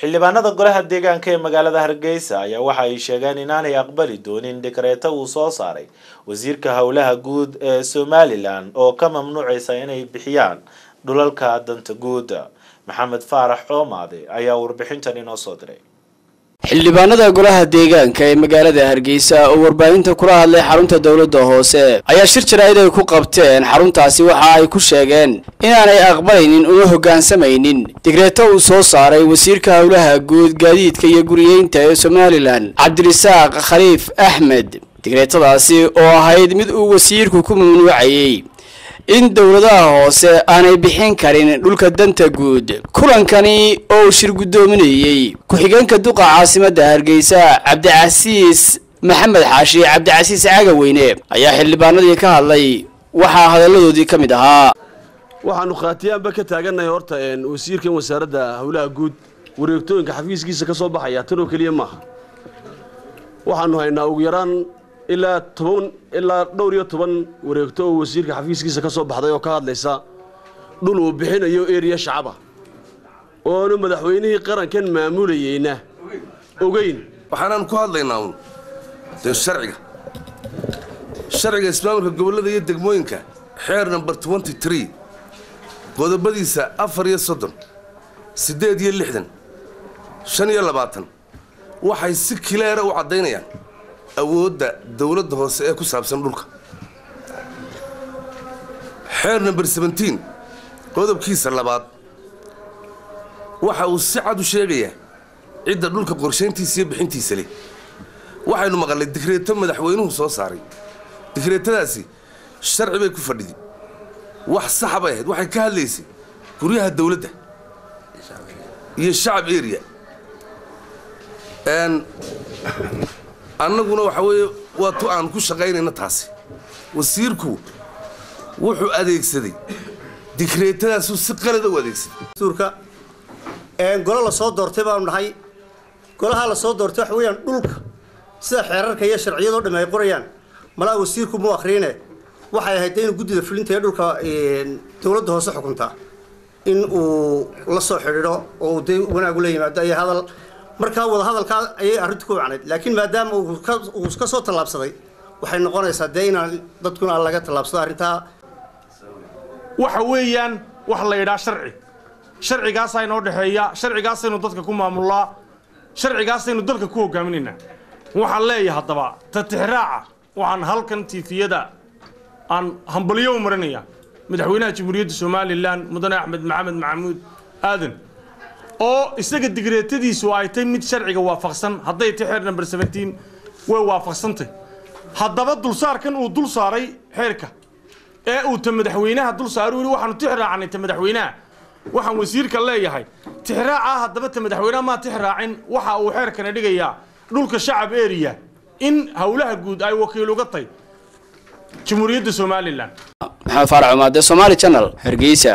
xildhibaanada golaha deegaanka ee magaalada hargeysa ayaa waxa ay sheegeen inaanay aqbali doonin dekreeto uu soo saaray wasiirka howlaha guud ee somalilan oo ka mamnuucaysa inay bixiyaan dhulalka danta guud. Maxamed faarax coomaade ayaa warbixintan inoo soo diray xildhibaanada golaha deegaanka ee magaalada hargeysa oo warbaahinta kula hadlay xarunta dowladda hoose ayaa shir jaraa'id ay ku qabteen. Xaruntaasi waxa ay ku sheegeen inaanay aqbalaynin una hoggaansamaynin digreeto uu soo saaray wasiirka howlaha guud gaadiidka iyo guriyeynta ee somalilan cabdirisaaq khaliif axmed. Digreetadaasi oo ahayd mid uu wasiirku ku mamnuucayey in dowladaha hoose aanay bixin karin dhulka danta guud. Kulankani oo uu shir guddoominayey ku-xigeenka duqa caasimadda hargeysa cabdicasiis maxamed xaashi cabdicasiis cagaweyne ayaa xildhibaanadii ka hadlay. Waxaa hadalladoodii ka mid ahaa. Waxaanu khaatiyaanba ka taagannahay horta wasiirkan wasaaradda howlaha guud wareegtooyinka xafiiskiisa ka soo baxaya tanoo keliya maaha. Waxaanu haynaa ugu yaraan ilaa toban ilaa dhowr iyo toban wareegto oo wasiirka xafiiskiisa ka soo baxday oo ka hadlaysa dhul uu bixinayo eriya shacaba. Oonu madaxweynihii qarankan maamulayeyna. Ogeyn. Waxaanaan ku hadlaynaa un dee sharciga. Sharciga ismaamulka gobollada iyo degmooyinka xeer number twenty tree qodobadiisa afar iyo soddon siddeed iyo lixdan shan iyo labaatan waxay si kileera u caddaynayaan awoodda dowladda hoose ee ku saabsan dhulka. Xeer number seventeen qodobkiisa labaad. Waxa uu si cad u sheegayaa cidda dhulka qorshayntiisa iyo bixintiisa leh. Waxaynu maqalnay digreeto madaxweynuhu soo saaray. Digreetadaasi sharci bay ku fadhidi. Wax saxa bay ahayd waxay ka hadlaysay guryaha dowladda iyo shacab area annaguna waxa weeye waa tu aan ku shaqaynayno taasi. Wasiirku wuxuu adeegsaday digreetadaasuu si qalada u adeegsaday. Golo la soo doortay baanu nahay. Golaha la soo doortay waxa weeyaan dhulka sida xeerarka iyo sharciyadoo dhamme ay qorayaan. Malaa wasiirku mu akhriine. Waxay ahayd in guddida fulinta ee dhulka dowladda hoose xukuntaa in uu la soo xidhiidho oo uu dee wanaagu la yimaado iyo hadal markaa wadahadalkaa ayay arrintu ku wacnayd laakiin maadaama uu ka soo tallaabsaday waxay noqonaysaa dee inaan dadkuna aan laga tallaabsado arrintaa. Waxa weeyaan wax la yidhaa sharci. Sharcigaasaa inoo dhexeeya sharcigaasaynu dadka ku maamullaa sharcigaasaynu dalka ku hogaaminaynaa waxaan leeyahay haddaba tatixraaca waxaan halkan tiifiyada aan hambalyo u marinaya madaxweynaha jamhuuriyadda somalilan mudane axmed maxamed maxamuud aadan oo isaga digreetadiisu ay tay mid sharciga waafaqsan. Hadday tay xeer number seventeen way waafaqsantay. Haddaba dulsaarkan uu dul saaray xeerka ee uu ta madaxweynaha dul saaray weli waxaanu tixraacnay ta madaxweynaha. Waxaan wasiirka leeyahay tixraaca haddaba ta madaxweynaha maa tixraacin. Waxa uu xeerkana dhigayaa dhulka shacab area in howlaha guud ay wakiil uga tay jamhuuriyadda somalilan. Maxamed faarax cumaade somaali channel hargeysa